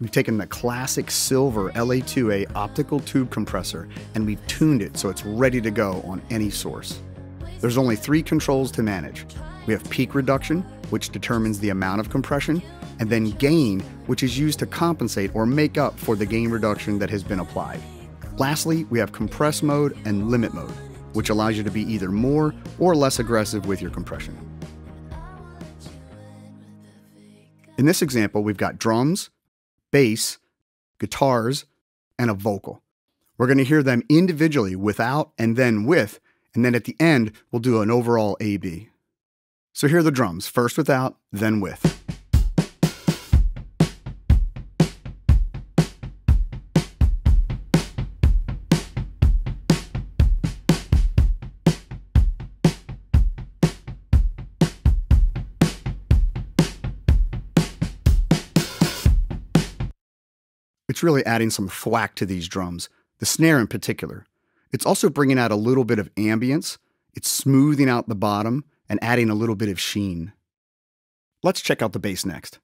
We've taken the classic silver LA2A optical tube compressor and we've tuned it so it's ready to go on any source. There's only three controls to manage. We have peak reduction, which determines the amount of compression, and then gain, which is used to compensate or make up for the gain reduction that has been applied. Lastly, we have compress mode and limit mode, which allows you to be either more or less aggressive with your compression. In this example, we've got drums, bass, guitars, and a vocal. We're going to hear them individually without and then with, and then at the end, we'll do an overall A-B. So here are the drums, first without, then with. It's really adding some thwack to these drums, the snare in particular. It's also bringing out a little bit of ambience, it's smoothing out the bottom, and adding a little bit of sheen. Let's check out the bass next.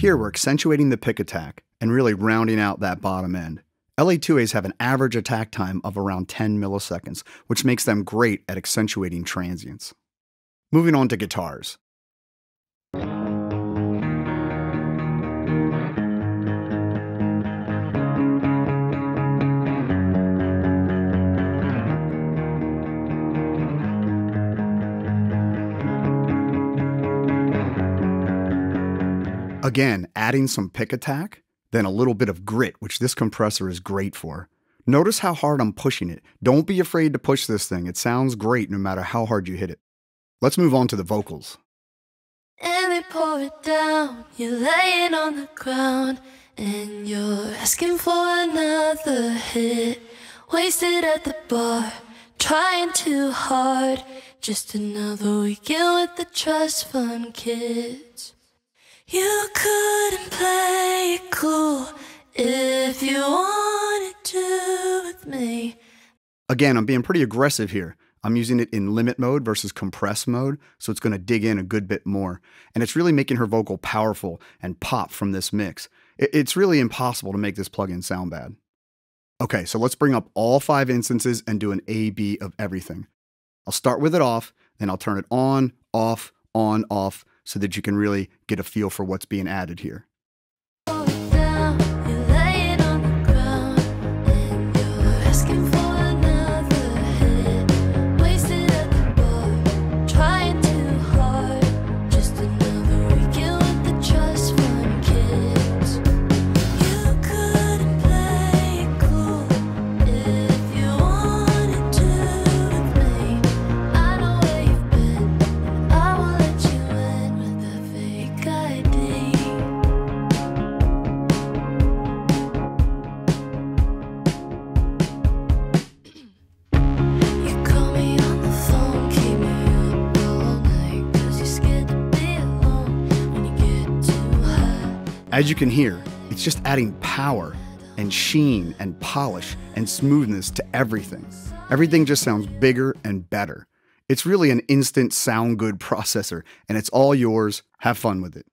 Here we're accentuating the pick attack and really rounding out that bottom end. LA2As have an average attack time of around 10 milliseconds, which makes them great at accentuating transients. Moving on to guitars. Again, adding some pick attack, then a little bit of grit, which this compressor is great for. Notice how hard I'm pushing it. Don't be afraid to push this thing. It sounds great no matter how hard you hit it. Let's move on to the vocals. And they pour it down, you're laying on the ground, and you're asking for another hit. Wasted at the bar, trying too hard. Just another weekend with the trust fund kids. You couldn't play cool if you wanted to with me. Again, I'm being pretty aggressive here. I'm using it in limit mode versus compress mode, so it's going to dig in a good bit more. And it's really making her vocal powerful and pop from this mix. It's really impossible to make this plugin sound bad. Okay, so let's bring up all five instances and do an A-B of everything. I'll start with it off, then I'll turn it on, off, on, off, so that you can really get a feel for what's being added here. As you can hear, it's just adding power and sheen and polish and smoothness to everything. Everything just sounds bigger and better. It's really an instant sound good processor, and it's all yours. Have fun with it.